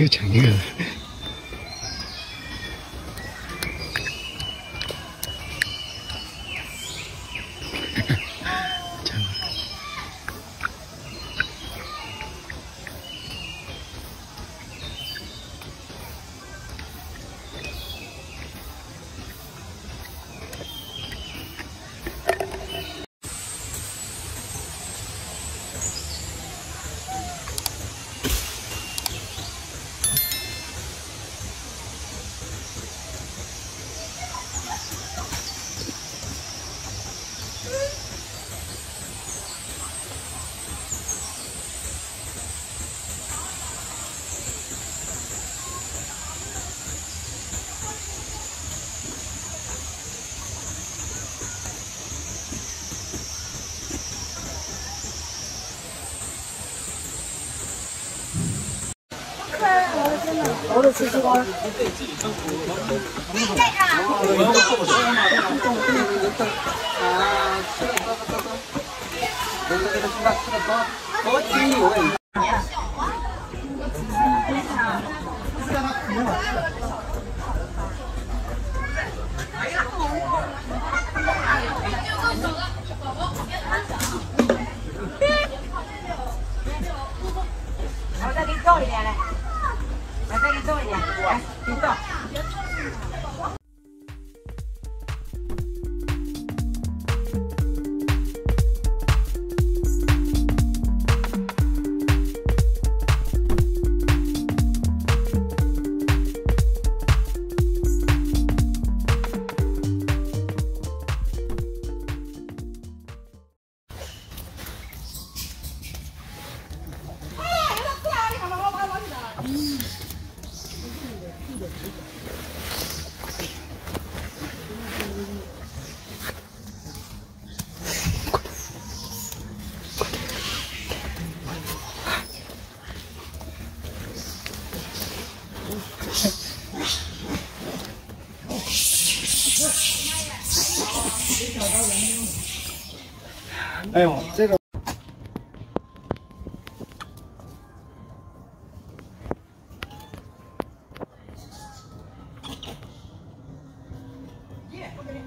又成一个。我的吃吃光。我再给你重一点来，我再给你重一点，来，别动。哎呦，这个。耶，我给你。